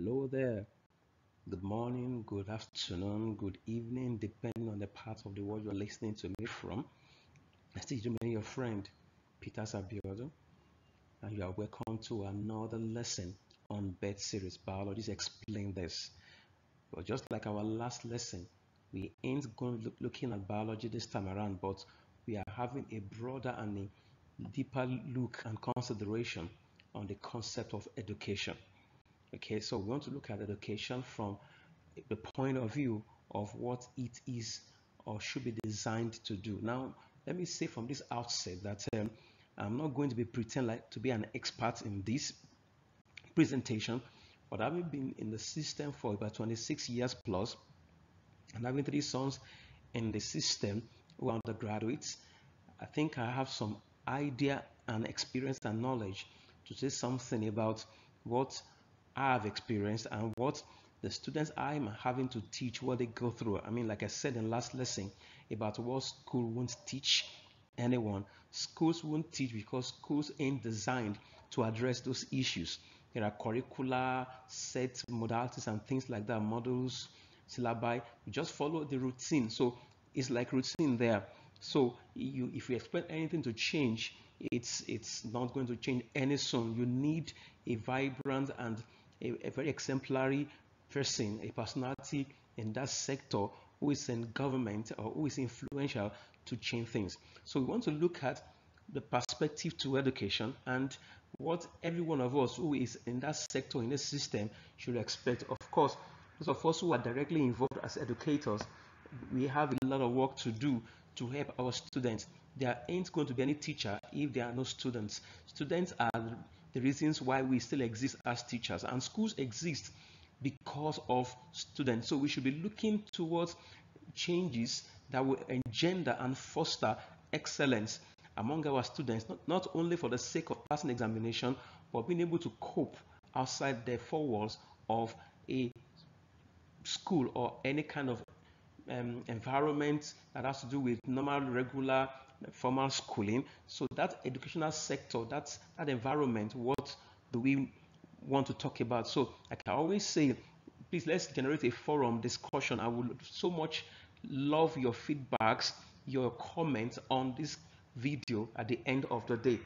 Hello there. Good morning, good afternoon, good evening, depending on the part of the world you're listening to me from. I still remain your friend, Peter Sabiodo, and you are welcome to another lesson on BET Series Biology. Explain this. But just like our last lesson, we ain't going look, looking at biology this time around, but we are having a broader and a deeper look and consideration on the concept of education. Okay, so we want to look at education from the point of view of what it is or should be designed to do. Now, let me say from this outset that um, I'm not going to be pretend like to be an expert in this presentation, but having been in the system for about 26 years plus, and having three sons in the system who are undergraduates, I think I have some idea and experience and knowledge to say something about what I have experienced and what the students I'm having to teach what they go through. I mean, like I said in last lesson about what school won't teach anyone. Schools won't teach because schools ain't designed to address those issues. There are curricular set modalities and things like that, models, syllabi. You just follow the routine. So it's like routine there. So you, if you expect anything to change, it's it's not going to change any soon. You need a vibrant and a, a very exemplary person, a personality in that sector who is in government or who is influential to change things. So we want to look at the perspective to education and what every one of us who is in that sector, in the system, should expect. Of course, those of us who are directly involved as educators, we have a lot of work to do to help our students. There ain't going to be any teacher if there are no students. Students are the reasons why we still exist as teachers, and schools exist because of students. So we should be looking towards changes that will engender and foster excellence among our students, not, not only for the sake of passing examination, but being able to cope outside the four walls of a school or any kind of um, environment that has to do with normal, regular, formal schooling. So that educational sector, that's that environment, what do we want to talk about? So like I always say, please let's generate a forum discussion. I would so much love your feedbacks, your comments on this video at the end of the day.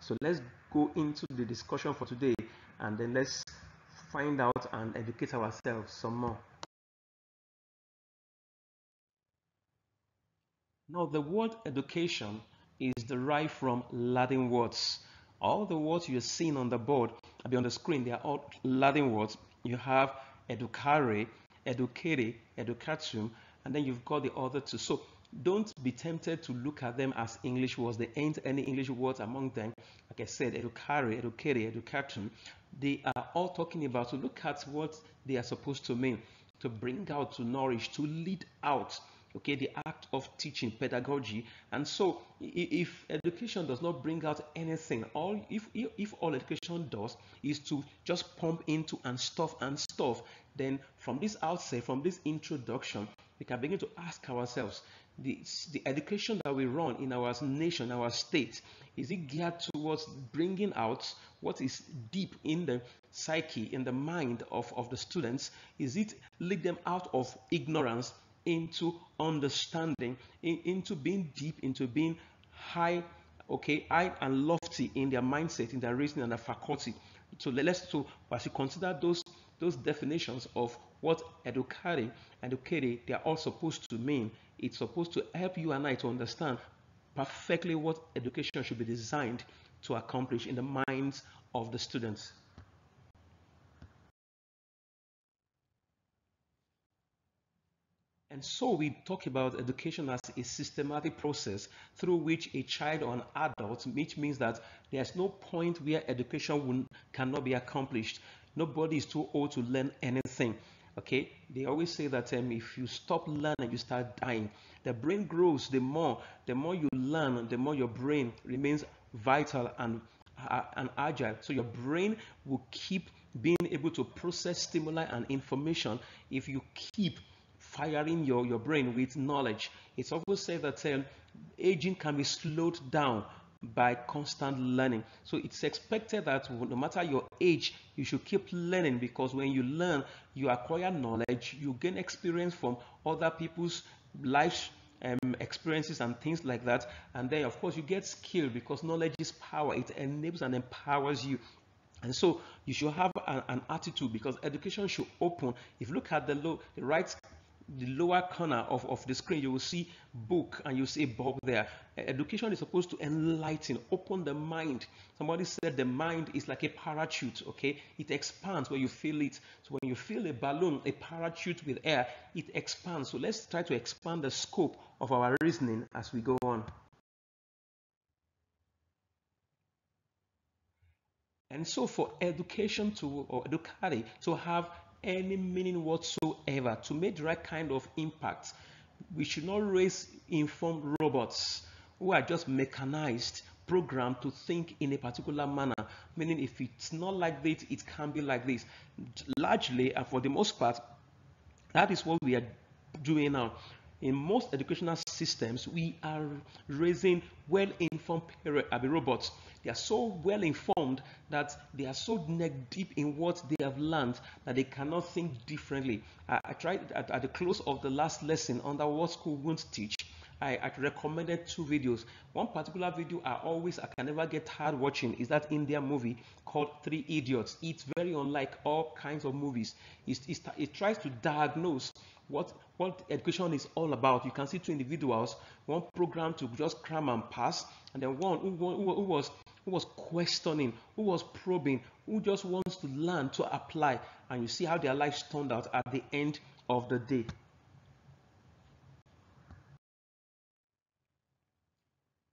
So let's go into the discussion for today and then let's find out and educate ourselves some more. Now, the word education is derived from Latin words. All the words you're seeing on the board, uh, I'll be on the screen, they are all Latin words. You have educare, educere, educatum, and then you've got the other two. So don't be tempted to look at them as English words. There ain't any English words among them. Like I said, educare, educere, educatum. They are all talking about to look at what they are supposed to mean, to bring out, to nourish, to lead out okay the act of teaching pedagogy. And so if education does not bring out anything all if if all education does is to just pump into and stuff and stuff then from this outset from this introduction we can begin to ask ourselves the, the education that we run in our nation our state is it geared towards bringing out what is deep in the psyche in the mind of, of the students? Is it lead them out of ignorance into understanding, in, into being deep, into being high, okay, high and lofty in their mindset, in their reasoning and their faculty. So let's so as you consider those those definitions of what educare, educare, they are all supposed to mean. It's supposed to help you and I to understand perfectly what education should be designed to accomplish in the minds of the students. And so we talk about education as a systematic process through which a child or an adult, which means that there's no point where education will, cannot be accomplished. Nobody is too old to learn anything. Okay, they always say that um, if you stop learning, you start dying. The brain grows the more, the more you learn, the more your brain remains vital and uh, and agile. So your brain will keep being able to process stimuli and information if you keep firing your, your brain with knowledge. It's often said that um, aging can be slowed down by constant learning. So it's expected that no matter your age, you should keep learning because when you learn, you acquire knowledge, you gain experience from other people's life um, experiences and things like that. And then, of course, you get skill because knowledge is power. It enables and empowers you. And so you should have an, an, attitude because education should open. If you look at the low, the right the lower corner of, of the screen, you will see book and you see Bob there. Education is supposed to enlighten, open the mind. Somebody said the mind is like a parachute, okay? It expands when you feel it. So when you feel a balloon, a parachute with air, it expands. So let's try to expand the scope of our reasoning as we go on. And so for education to, or educare, to have any meaning whatsoever, to make the right kind of impact, we should not raise informed robots who are just mechanized, programmed to think in a particular manner. Meaning, if it's not like this, it can be like this. Largely, and for the most part, that is what we are doing now. In most educational systems, we are raising well-informed parents uh, robots. They are so well-informed that they are so neck deep in what they have learned that they cannot think differently. I, I tried at, at, the close of the last lesson under what school won't teach. I, I, recommended two videos. One particular video I always, I can never get tired watching is that India movie called Three Idiots. It's very unlike all kinds of movies. It, it, tries to diagnose what what education is all about. You can see two individuals, one program to just cram and pass, and then one who, who, who was who was questioning, who was probing, who just wants to learn to apply, and you see how their lives turned out at the end of the day.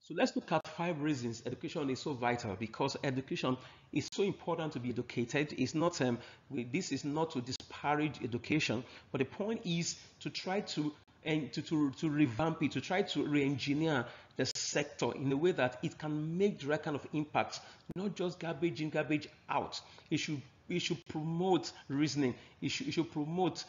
So let's look at five reasons education is so vital because education is so important to be educated. It's not um, this is not to disparage education, but the point is to try to and to, to, to revamp it, to try to re-engineer the sector in a way that it can make the right kind of impact, not just garbage in, garbage out. It should, it should promote reasoning. It should, it should promote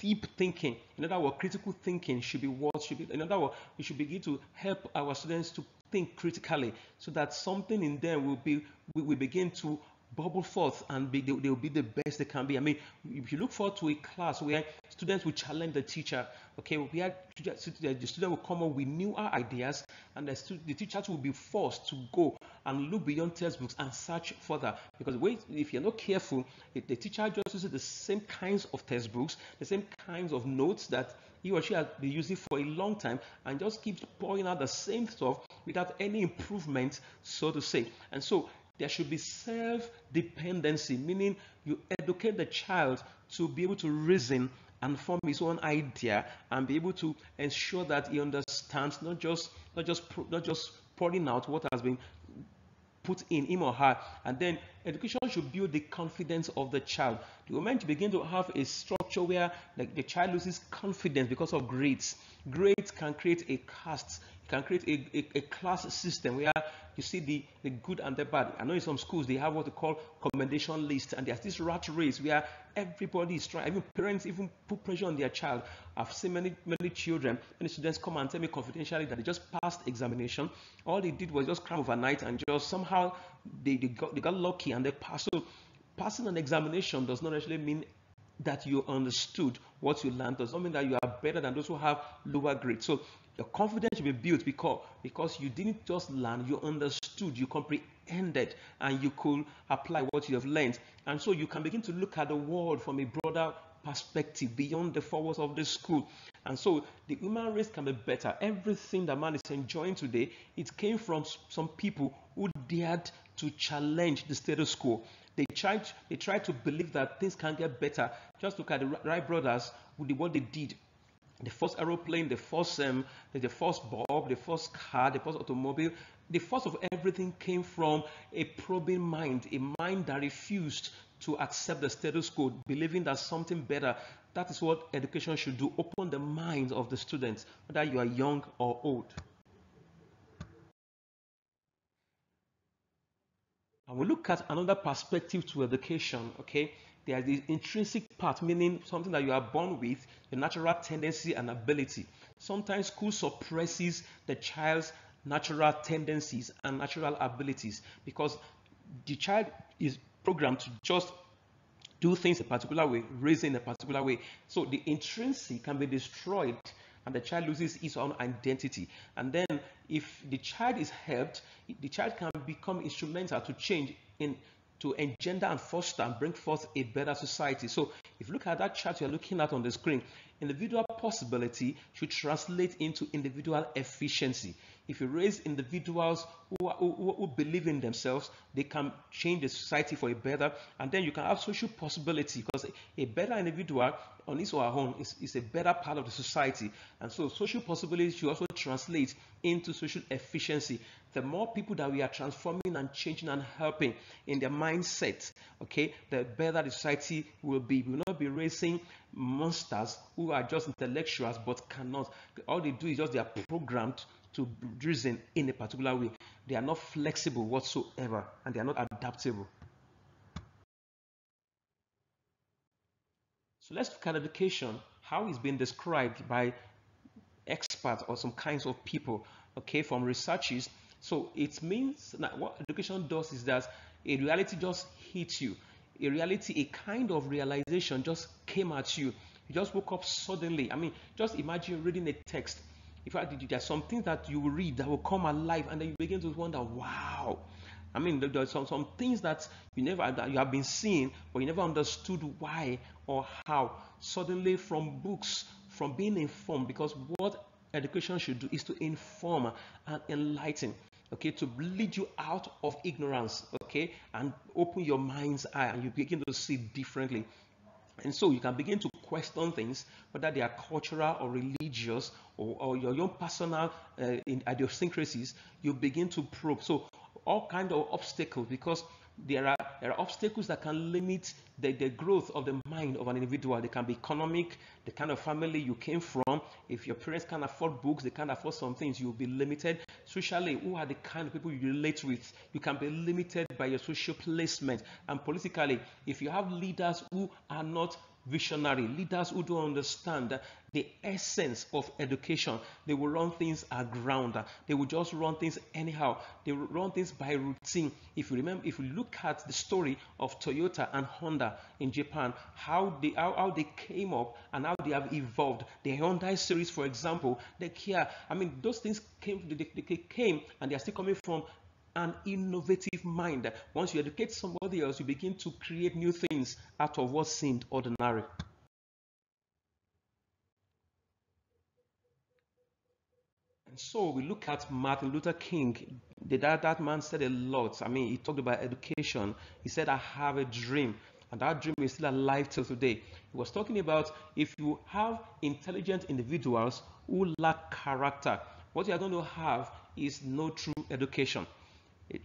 deep thinking. In other words, critical thinking should be what should be. In other words, we should begin to help our students to think critically, so that something in them will be we begin to bubble forth and be, they, will be the best they can be. I mean, if you look forward to a class where students will challenge the teacher, okay, we had, the student will come up with new ideas and the, the teachers will be forced to go and look beyond textbooks and search further. Because if you're not careful, the, the teacher just uses the same kinds of textbooks, the same kinds of notes that he or she has been using for a long time and just keeps pouring out the same stuff without any improvement, so to say. And so there should be self-dependency, meaning you educate the child to be able to reason and form his own idea and be able to ensure that he understands not just not just not just pouring out what has been put in him or her and then education should build the confidence of the child. The moment you begin to have a structure where like, the child loses confidence because of grades grades can create a caste can create a, a, a, class system where you see the, the good and the bad. I know in some schools they have what they call commendation list, and there's this rat race where everybody is trying, even parents even put pressure on their child. I've seen many, many children, many students come and tell me confidentially that they just passed examination. All they did was just cram overnight and just somehow they, they, got, they got lucky and they passed. So passing an examination does not actually mean that you understood what you learned does not mean that you are better than those who have lower grades. So your confidence will be built because, because you didn't just learn, you understood, you comprehended, and you could apply what you have learned. And so you can begin to look at the world from a broader perspective beyond the four walls of the school. And so the human race can be better. Everything that man is enjoying today, it came from some people who dared to challenge the status quo. They tried, they tried to believe that things can get better. Just look at the Wright brothers with what they did the first aeroplane, the first, um, the first bulb, the first car, the first automobile, the first of everything came from a probing mind, a mind that refused to accept the status quo, believing that something better. That is what education should do. Open the minds of the students, whether you are young or old. And we look at another perspective to education, okay? There is the intrinsic part, meaning something that you are born with, the natural tendency and ability. Sometimes school suppresses the child's natural tendencies and natural abilities because the child is programmed to just do things a particular way, raise in a particular way. So the intrinsic can be destroyed and the child loses its own identity. And then if the child is helped, the child can become instrumental to change in to engender and foster and bring forth a better society. So if you look at that chart you're looking at on the screen, individual possibility should translate into individual efficiency. If you raise individuals who, are, who, who, believe in themselves, they can change the society for a better. And then you can have social possibility because a better individual on his or her own is, is a better part of the society. And so social possibility should also translate into social efficiency. The more people that we are transforming and changing and helping in their mindset, okay, the better the society will be. We will not be raising monsters who are just intellectuals but cannot. All they do is just they are programmed to reason in a particular way. They are not flexible whatsoever and they are not adaptable. So let's look at education, how it's been described by experts or some kinds of people, okay, from researchers. So it means that what education does is that a reality just hits you. A reality, a kind of realization just came at you. You just woke up suddenly. I mean, just imagine reading a text in fact, there are some things that you will read that will come alive, and then you begin to wonder, wow. I mean, there are some, some things that you never that you have been seeing, but you never understood why or how. Suddenly, from books, from being informed, because what education should do is to inform and enlighten okay to lead you out of ignorance okay and open your mind's eye and you begin to see differently and so you can begin to question things, whether they are cultural or religious or, or your own personal uh, idiosyncrasies, you begin to probe. So all kind of obstacles because there are, there are obstacles that can limit the, the growth of the mind of an individual. They can be economic, the kind of family you came from. If your parents can't afford books, they can't afford some things, you'll be limited. Socially, who are the kind of people you relate with? You can be limited by your social placement. And politically, if you have leaders who are not visionary leaders who don't understand the essence of education they will run things aground. They will just run things anyhow. They will run things by routine. If you remember if you look at the story of toyota and honda in japan how they how, how they came up and how they have evolved. The hyundai series for example the kia i mean those things came they, they came and they are still coming from an innovative mind. Once you educate somebody else, you begin to create new things out of what seemed ordinary. And so we look at Martin Luther King. That, that man said a lot. I mean, he talked about education. He said, I have a dream. And that dream is still alive till today. He was talking about if you have intelligent individuals who lack character, what you are going to have is no true education.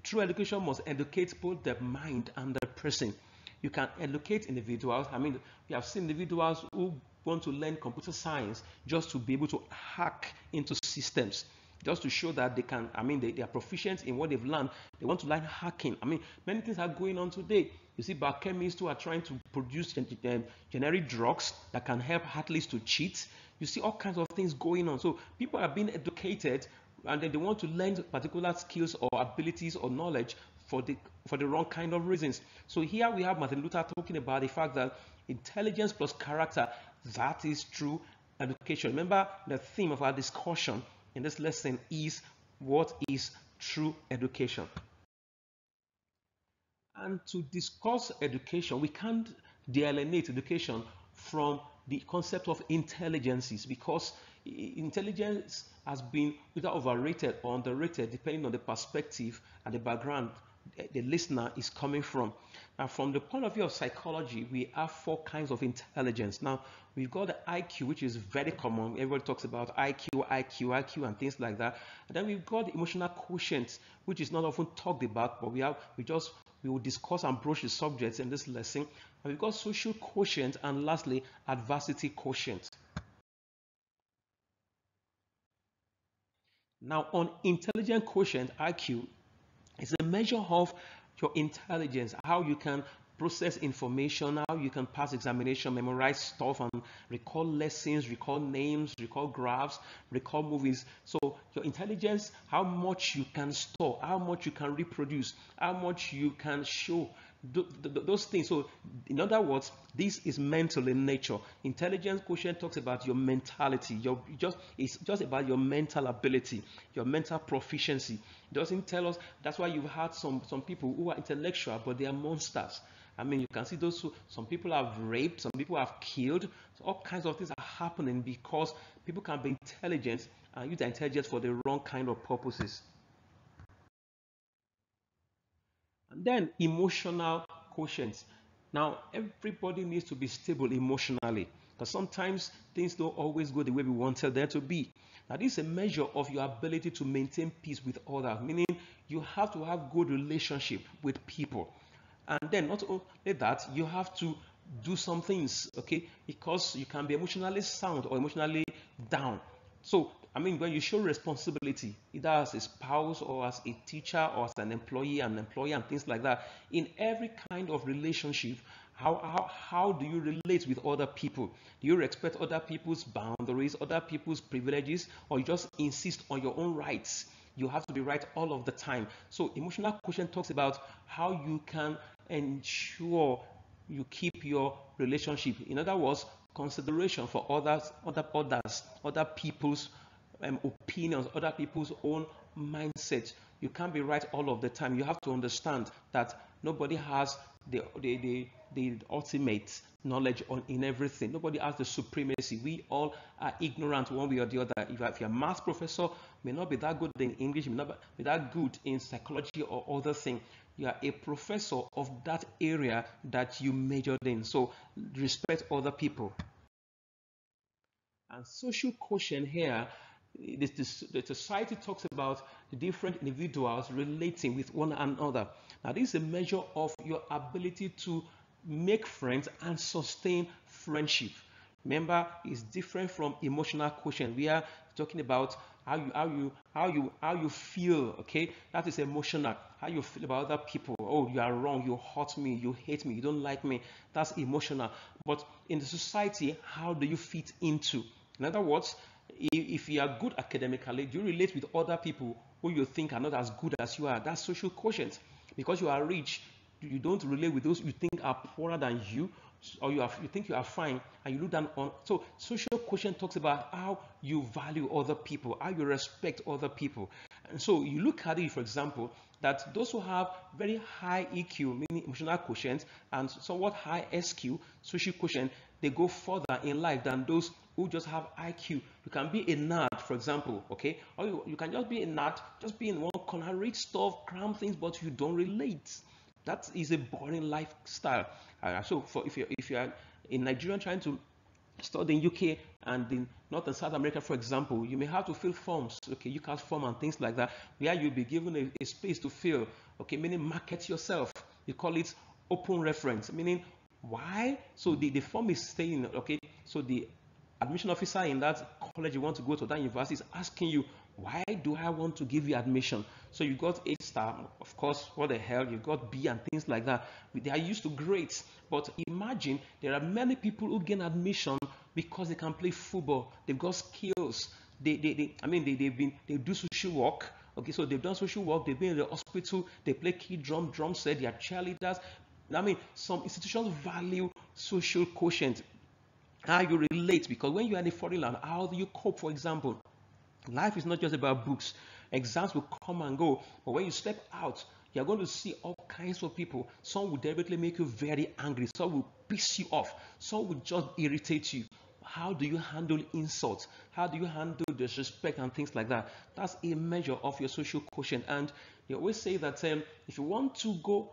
True education must educate both the mind and the person. You can educate individuals. I mean, we have seen individuals who want to learn computer science just to be able to hack into systems, just to show that they can, I mean, they, they are proficient in what they've learned. They want to learn hacking. I mean, many things are going on today. You see, biochemists who are trying to produce generic drugs that can help athletes to cheat. You see all kinds of things going on. So people are being educated and then they want to learn particular skills or abilities or knowledge for the for the wrong kind of reasons. So here we have Martin Luther talking about the fact that intelligence plus character that is true education. Remember the theme of our discussion in this lesson is what is true education. And to discuss education, we can't delineate education from the concept of intelligences because intelligence has been either overrated or underrated depending on the perspective and the background the listener is coming from. Now, from the point of view of psychology, we have four kinds of intelligence. Now, we've got the IQ, which is very common. Everybody talks about IQ, IQ, IQ, and things like that. And then we've got the emotional quotient, which is not often talked about, but we have we just we will discuss and broach the subjects in this lesson. And we've got social quotient, and lastly, adversity quotient. Now, on intelligent quotient, IQ, is a measure of your intelligence, how you can process information, how you can pass examination, memorize stuff, and recall lessons, recall names, recall graphs, recall movies. So your intelligence, how much you can store, how much you can reproduce, how much you can show, those things. So, in other words, this is mental in nature. Intelligence quotient talks about your mentality. Your just it's just about your mental ability, your mental proficiency. It doesn't tell us. That's why you've had some some people who are intellectual, but they are monsters. I mean, you can see those who some people have raped, some people have killed. So all kinds of things are happening because people can be intelligent and use their intelligence for the wrong kind of purposes. And then emotional quotient. Now, everybody needs to be stable emotionally because sometimes things don't always go the way we wanted them to be. Now, this is a measure of your ability to maintain peace with others, meaning you have to have good relationship with people. And then not only that, you have to do some things, okay? Because you can be emotionally sound or emotionally down. So I mean, when you show responsibility, either as a spouse or as a teacher or as an employee, an employer, and things like that, in every kind of relationship, how, how, how do you relate with other people? Do you respect other people's boundaries, other people's privileges, or you just insist on your own rights? You have to be right all of the time. So, emotional quotient talks about how you can ensure you keep your relationship. In other words, consideration for others, other others, other people's um, opinions, other people's own mindset. You can't be right all of the time. You have to understand that nobody has the, the, the, the ultimate knowledge on in everything. Nobody has the supremacy. We all are ignorant one way or the other. If, if you're a math professor, may not be that good in English, may not be that good in psychology or other thing. You are a professor of that area that you majored in. So respect other people. And social quotient here this, this, the society talks about the different individuals relating with one another. Now, this is a measure of your ability to make friends and sustain friendship. Remember, it's different from emotional quotient. We are talking about how you how you how you how you feel. Okay, that is emotional. How you feel about other people. Oh, you are wrong. You hurt me. You hate me. You don't like me. That's emotional. But in the society, how do you fit into? In other words, if you are good academically, do you relate with other people who you think are not as good as you are? That's social quotient. Because you are rich, you don't relate with those you think are poorer than you, or you, are, you think you are fine, and you look down on. So, social quotient talks about how you value other people, how you respect other people. And so, you look at it, for example, that those who have very high EQ, meaning emotional quotient, and somewhat high SQ, social quotient, they go further in life than those who just have IQ. You can be a nerd, for example, okay? Or you, you can just be a nerd, just be in one corner, read stuff, cram things, but you don't relate. That is a boring lifestyle. Uh, so for if you're if you're a Nigerian trying to study in UK and in North and South America, for example, you may have to fill forms, okay, you can form and things like that, where you'll be given a, a space to fill, okay, meaning market yourself. You call it open reference, meaning why? So the, the form is saying, okay, so the admission officer in that college you want to go to, that university is asking you, why do I want to give you admission? So you got A star, of course, what the hell, you got B and things like that. They are used to grades. But imagine there are many people who gain admission because they can play football. They've got skills. They, they, they I mean, they, they've been, they do social work. Okay, so they've done social work, they've been in the hospital, they play key drum, drum set, eh, they are cheerleaders. I mean, some institutions value social quotient how you relate because when you're in a foreign land how do you cope for example? Life is not just about books. Exams will come and go but when you step out you're going to see all kinds of people. Some will deliberately make you very angry. Some will piss you off. Some will just irritate you. How do you handle insults? How do you handle disrespect and things like that? That's a measure of your social quotient. And they always say that um, if you want to go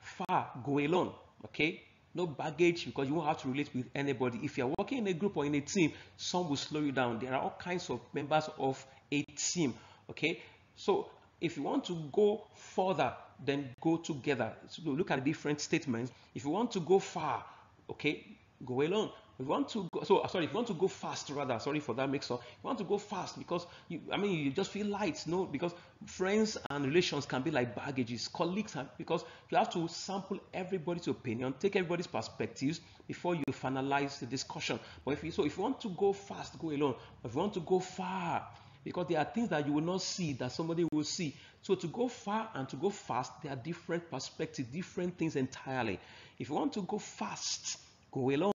far go alone okay no baggage because you won't have to relate with anybody. If you're working in a group or in a team, some will slow you down. There are all kinds of members of a team. Okay, so if you want to go further, then go together. So look at different statements. If you want to go far, okay, go alone. You want to go, so uh, sorry, if you want to go fast, rather, sorry for that mix up. You want to go fast because you, I mean, you just feel light, no? Because friends and relations can be like baggages, colleagues, because you have to sample everybody's opinion, take everybody's perspectives before you finalize the discussion. But if you, so, if you want to go fast, go alone. If you want to go far, because there are things that you will not see that somebody will see. So to go far and to go fast, there are different perspectives, different things entirely. If you want to go fast, go alone.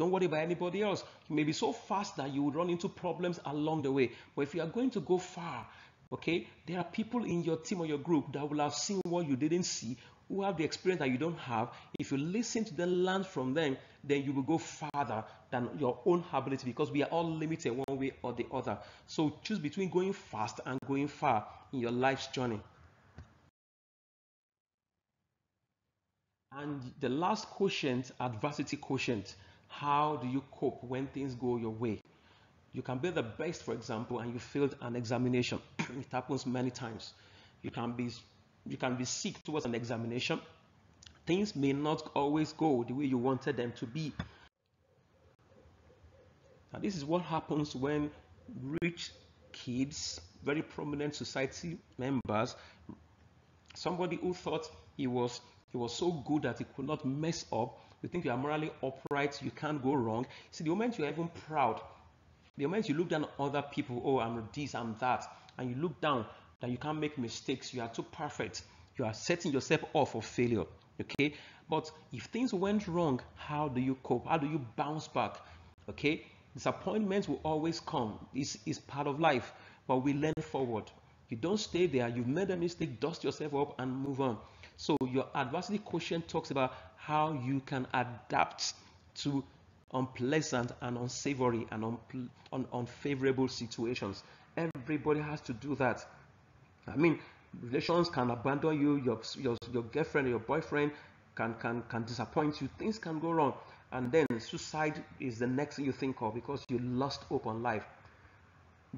Don't worry about anybody else. You may be so fast that you will run into problems along the way. But if you are going to go far, okay, there are people in your team or your group that will have seen what you didn't see, who have the experience that you don't have. If you listen to them, learn from them, then you will go farther than your own ability because we are all limited one way or the other. So choose between going fast and going far in your life's journey. And the last quotient, adversity quotient. How do you cope when things go your way? You can be the best, for example, and you failed an examination. it happens many times. You can be you can be sick towards an examination. Things may not always go the way you wanted them to be. Now, this is what happens when rich kids, very prominent society members, somebody who thought he was he was so good that he could not mess up. You think you are morally upright, you can't go wrong. See, the moment you are even proud, the moment you look down on other people, oh, I'm this, I'm that, and you look down that you can't make mistakes, you are too perfect, you are setting yourself up for failure. Okay, but if things went wrong, how do you cope? How do you bounce back? Okay, disappointments will always come. This is part of life, but we learn forward. You don't stay there. You've made a mistake, dust yourself up and move on. So your adversity quotient talks about how you can adapt to unpleasant and unsavory and un unfavorable situations. Everybody has to do that. I mean, relations can abandon you, your, your, your girlfriend your boyfriend can, can, can disappoint you, things can go wrong. And then suicide is the next thing you think of because you lost hope on life.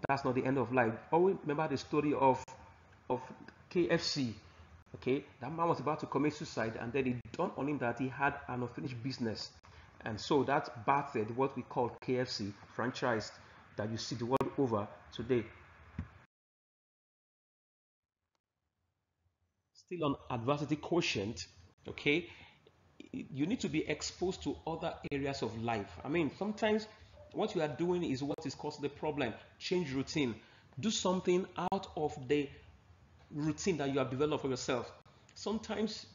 That's not the end of life. Always remember the story of, of KFC. Okay, that man was about to commit suicide, and then it dawned on him that he had an unfinished business. And so that battered what we call KFC franchise that you see the world over today. still on adversity quotient, okay, you need to be exposed to other areas of life. I mean, sometimes what you are doing is what is causing the problem. Change routine. Do something out of the routine that you have developed for yourself. Sometimes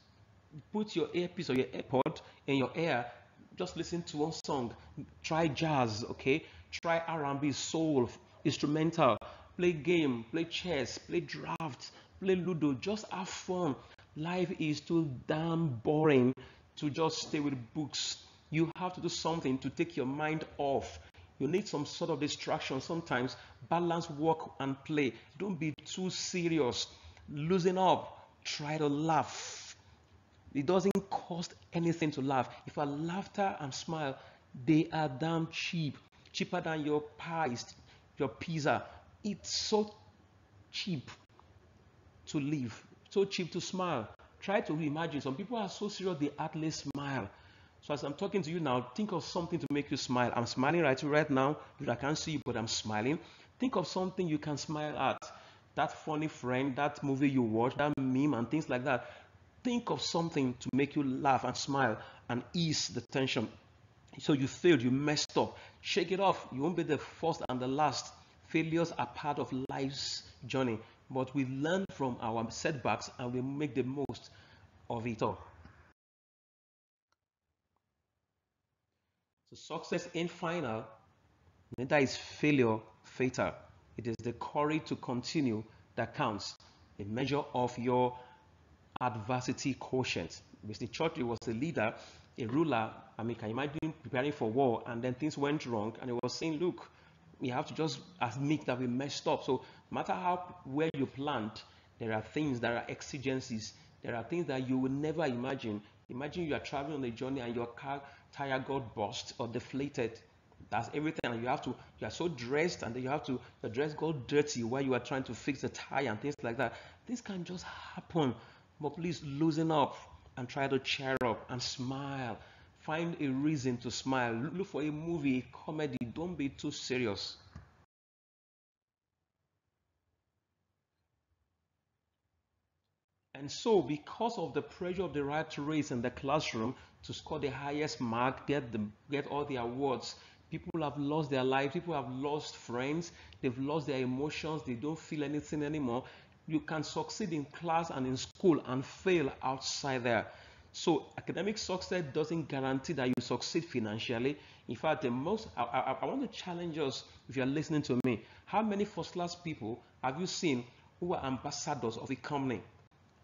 put your earpiece or your AirPod in your ear. Just listen to one song. Try jazz, okay? Try R&B, soul, instrumental. Play game, play chess, play draft, play Ludo, just have fun. Life is too damn boring to just stay with books. You have to do something to take your mind off. You need some sort of distraction sometimes. Balance work and play. Don't be too serious. Loosen up. Try to laugh. It doesn't cost anything to laugh. If a laughter and smile, they are damn cheap. Cheaper than your pies, your pizza. It's so cheap to live, so cheap to smile. Try to imagine. Some people are so serious they hardly smile. So as I'm talking to you now, think of something to make you smile. I'm smiling right right now. I can't see you, but I'm smiling. Think of something you can smile at. That funny friend, that movie you watch, that meme and things like that. Think of something to make you laugh and smile and ease the tension. So you failed, you messed up. Shake it off. You won't be the first and the last. Failures are part of life's journey but we learn from our setbacks and we make the most of it all. So success in final, neither is failure fatal. It is the courage to continue that counts. A measure of your adversity quotient. Mr. Churchill was a leader, a ruler. I mean, can you imagine preparing for war and then things went wrong and he was saying, look, we have to just admit that we messed up. So no matter how where you plant, there are things, there are exigencies, there are things that you will never imagine. Imagine you are traveling on a journey and your car tire got burst or deflated. That's everything, and you have to. You are so dressed, and then you have to. Your dress got dirty while you are trying to fix the tie and things like that. This can just happen. But please loosen up and try to cheer up and smile. find a reason to smile. Look for a movie, a comedy. Don't be too serious. And so, because of the pressure of the rat race in the classroom to score the highest mark, get the, get all the awards, people have lost their lives. People have lost friends. They've lost their emotions. They don't feel anything anymore. You can succeed in class and in school and fail outside there. So academic success doesn't guarantee that you succeed financially. In fact, the most I, I, I want to challenge us if you are listening to me. How many first class people have you seen who are ambassadors of a company?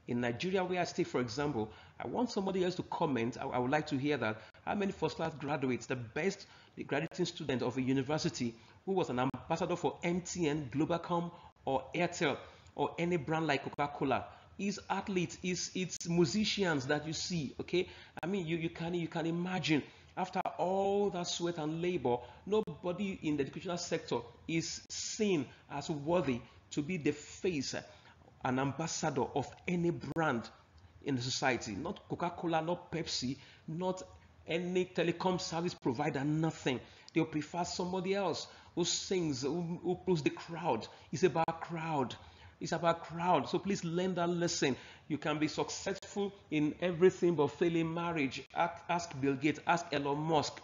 In Nigeria, where I stay, for example, I want somebody else to comment. I, I would like to hear that. How many first class graduates, the best graduating student of a university who was an ambassador for MTN, Globacom, or Airtel, or any brand like Coca-Cola, is athletes, is it's musicians that you see. Okay, I mean, you, you can you can imagine after all that sweat and labor, nobody in the educational sector is seen as worthy to be the face an ambassador of any brand in the society, not Coca Cola, not Pepsi, not any telecom service provider, nothing. They'll prefer somebody else who sings, who, who pulls the crowd. It's about crowd. It's about crowd. So please learn that lesson. You can be successful in everything but failing marriage. Ask, ask Bill Gates, ask Elon Musk.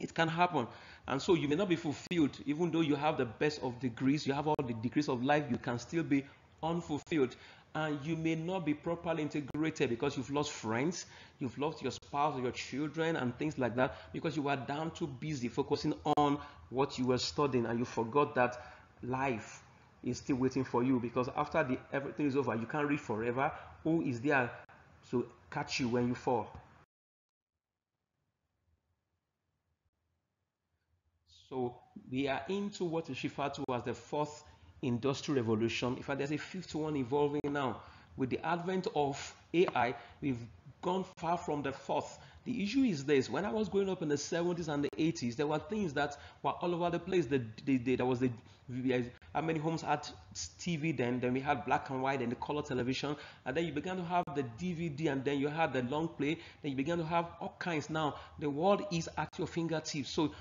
It can happen. And so you may not be fulfilled, even though you have the best of degrees, you have all the degrees of life, you can still be unfulfilled and you may not be properly integrated because you've lost friends, you've lost your spouse or your children and things like that because you were down too busy focusing on what you were studying and you forgot that life is still waiting for you because after the everything is over you can't read forever. Who is there to catch you when you fall? So we are into what is referred to as the fourth industrial revolution. In fact, there's a fifth one evolving now. With the advent of AI, we've gone far from the fourth. The issue is this: when I was growing up in the 70s and the 80s, there were things that were all over the place. The, the, the, there was the how many homes had TV then? Then we had black and white and the color television, and then you began to have the DVD, and then you had the long play. Then you began to have all kinds. Now the world is at your fingertips. So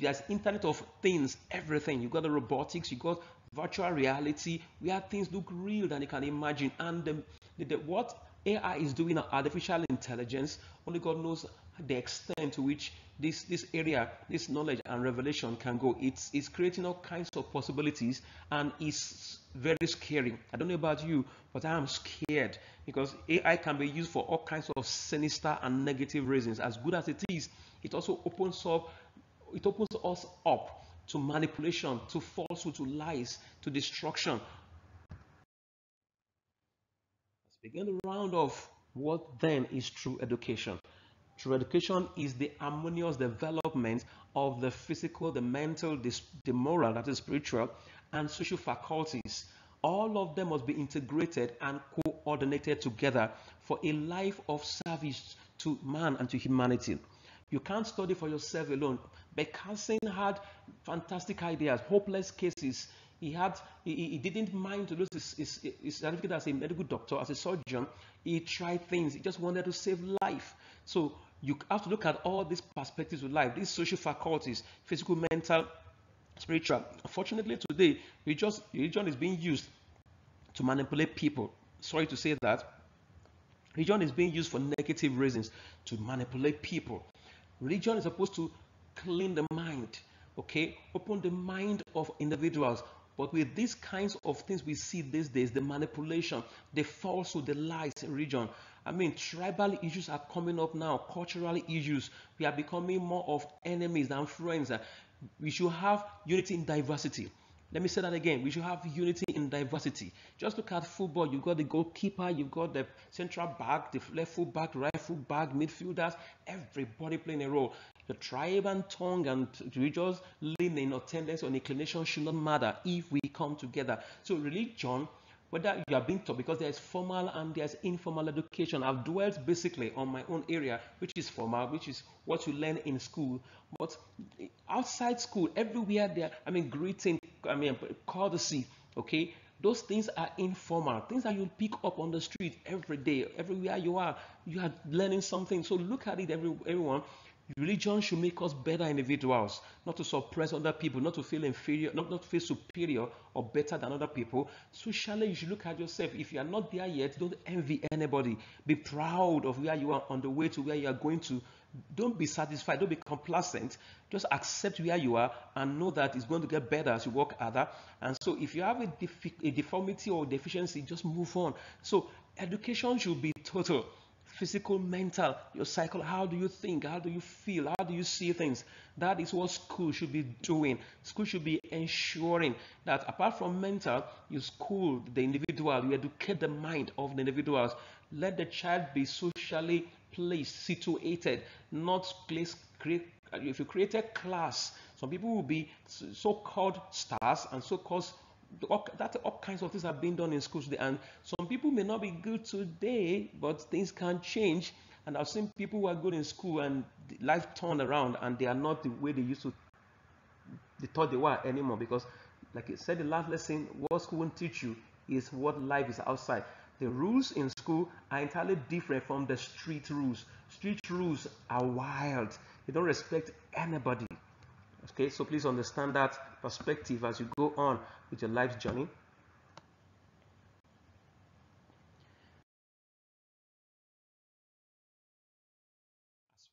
there's Internet of Things, everything. You got the robotics, you got virtual reality, where things look real than you can imagine. And the, the, the, what AI is doing now, artificial intelligence, only God knows the extent to which this, this area, this knowledge and revelation can go. It's, it's creating all kinds of possibilities and it's very scary. I don't know about you, but I am scared because AI can be used for all kinds of sinister and negative reasons. As good as it is, it also opens up, it opens us up to manipulation, to falsehood, to lies, to destruction. Let's begin the round of what then is true education. True education is the harmonious development of the physical, the mental, the, the moral, that is spiritual, and social faculties. All of them must be integrated and coordinated together for a life of service to man and to humanity. You can't study for yourself alone. Carson had fantastic ideas, hopeless cases. He had he, he didn't mind to lose his, his, his, certificate as a medical doctor, as a surgeon. He tried things. He just wanted to save life. So you have to look at all these perspectives of life, these social faculties, physical, mental, spiritual. Unfortunately, today religion is being used to manipulate people. Sorry to say that. Religion is being used for negative reasons to manipulate people. Religion is supposed to clean the mind, okay? Open the mind of individuals. But with these kinds of things we see these days, the manipulation, the falsehood, the lies in religion, I mean, tribal issues are coming up now, cultural issues. We are becoming more of enemies than friends. We should have unity in diversity. Let me say that again. We should have unity in diversity. Just look at football. You've got the goalkeeper, you've got the central back, the left full back, right full back, midfielders, everybody playing a role. The tribe and tongue and religious leaning or tendency or inclination should not matter if we come together. So religion whether you have been taught because there's formal and there's informal education. I've dwelt basically on my own area, which is formal, which is what you learn in school. But outside school, everywhere there, I mean, greeting, I mean, courtesy, okay, those things are informal, things that you pick up on the street every day, everywhere you are, you are learning something. So look at it, every, everyone. Religion should make us better individuals, not to suppress other people, not to feel inferior, not, not to feel superior or better than other people. Socially, you should look at yourself. If you are not there yet, don't envy anybody. Be proud of where you are on the way to where you are going to. Don't be satisfied. Don't be complacent. Just accept where you are and know that it's going to get better as you work harder. And so, if you have a, a deformity or deficiency, just move on. So, education should be total physical, mental, your cycle. How do you think? How do you feel? How do you see things? That is what school should be doing. School should be ensuring that apart from mental, you school the individual, you educate the mind of the individuals. Let the child be socially placed, situated, not placed. Create, if you create a class, some people will be so-called stars and so-called that all kinds of things are being done in schools today, and some people may not be good today, but things can change. And I've seen people who are good in school and life turned around, and they are not the way they used to. They thought they were anymore because, like I said, the last lesson, what school won't teach you is what life is outside. The rules in school are entirely different from the street rules. Street rules are wild. They don't respect anybody. Okay, so please understand that perspective as you go on with your life's journey.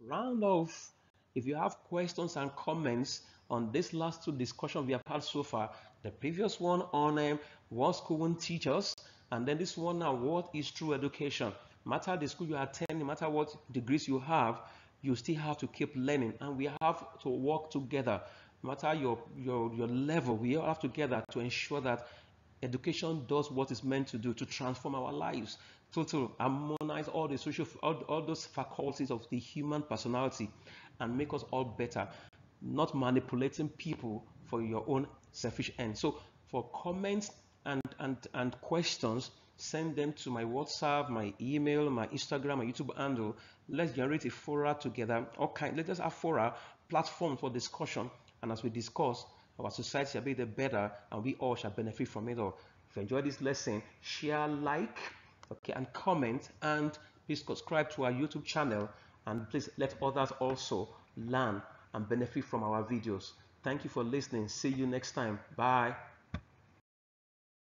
Round off, if you have questions and comments on this last two discussions we have had so far, the previous one on um, what school won't teach us, and then this one now, what is true education? matter the school you attend, no matter what degrees you have, you still have to keep learning. And we have to work together. No matter your your your level we all have together to ensure that education does what it's meant to do to transform our lives. To, to harmonize all the social all, all those faculties of the human personality and make us all better. Not manipulating people for your own selfish end so for comments and and and questions send them to my WhatsApp, my email, my Instagram, my YouTube handle. Let's generate a fora together. Okay, let us have fora platform for discussion. And as we discuss, our society shall be the better and we all shall benefit from it all. If you enjoyed this lesson, share, like, okay, and comment, and please subscribe to our YouTube channel and please let others also learn and benefit from our videos. Thank you for listening. See you next time. Bye.